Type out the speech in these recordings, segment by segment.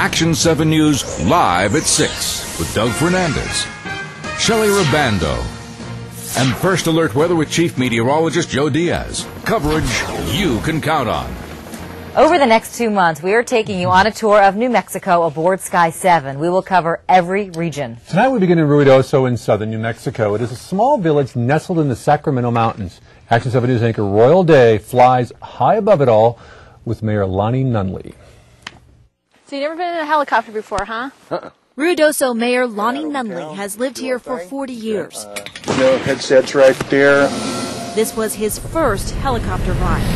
Action 7 News live at 6 with Doug Fernandez, Shelly Ribando, and First Alert Weather with Chief Meteorologist Joe Diaz. Coverage you can count on. Over the next two months, we are taking you on a tour of New Mexico aboard Sky 7. We will cover every region. Tonight we begin in Ruidoso in southern New Mexico. It is a small village nestled in the Sacramento Mountains. Action 7 News anchor Royale Da flies high above it all with Mayor Lonnie Nunley. So you've never been in a helicopter before, huh? Ruidoso Mayor Lonnie Nunley has lived here for 40 years. You know, headsets right there. This was his first helicopter ride.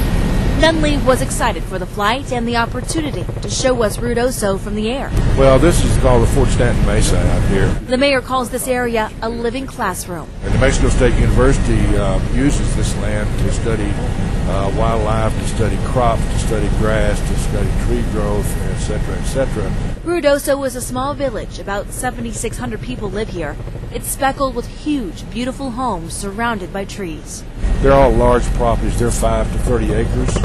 Nunley was excited for the flight and the opportunity to show us Ruidoso from the air. Well, this is called the Fort Stanton Mesa out here. The mayor calls this area a living classroom. And New Mexico State University uh, uses this land to study uh, wildlife, to study crops, to study grass, to study tree growth, etc., etc. Ruidoso is a small village. About 7,600 people live here. It's speckled with huge, beautiful homes surrounded by trees. They're all large properties. They're 5 to 30 acres.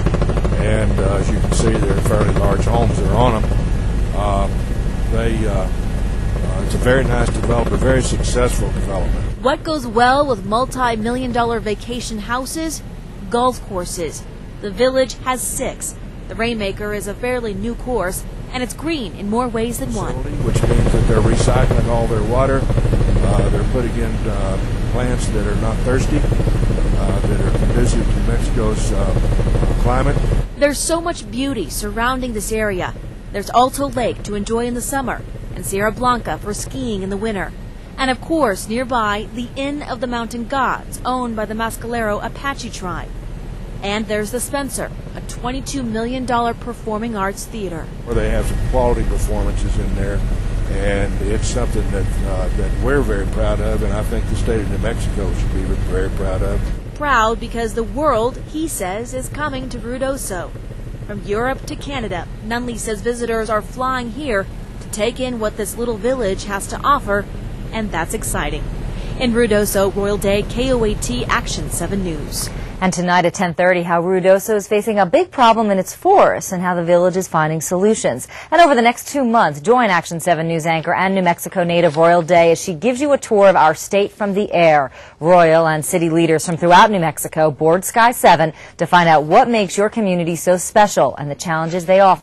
And uh, as you can see, they're fairly large homes that are on them. Uh, they, uh, uh, it's a very nice development, very successful development. What goes well with multi million dollar vacation houses? Golf courses. The village has six. The Rainmaker is a fairly new course, and it's green in more ways than one. Which means that they're recycling all their water. Uh, they're putting in uh, plants that are not thirsty, uh, that are conducive to Mexico's uh, climate. There's so much beauty surrounding this area. There's Alto Lake to enjoy in the summer, and Sierra Blanca for skiing in the winter. And of course, nearby, the Inn of the Mountain Gods, owned by the Mescalero Apache tribe. And there's the Spencer, a $22 million performing arts theater. Where they have some quality performances in there, and it's something that uh, that we're very proud of, and I think the state of New Mexico should be very proud of. Proud because the world, he says, is coming to Ruidoso. From Europe to Canada, Nunley says visitors are flying here to take in what this little village has to offer, and that's exciting. In Ruidoso, Royale Da, KOAT Action 7 News. And tonight at 10:30, how Ruidoso is facing a big problem in its forests and how the village is finding solutions. And over the next two months, join Action 7 News anchor and New Mexico native Royale Da as she gives you a tour of our state from the air. Royale and city leaders from throughout New Mexico board Sky 7 to find out what makes your community so special and the challenges they offer.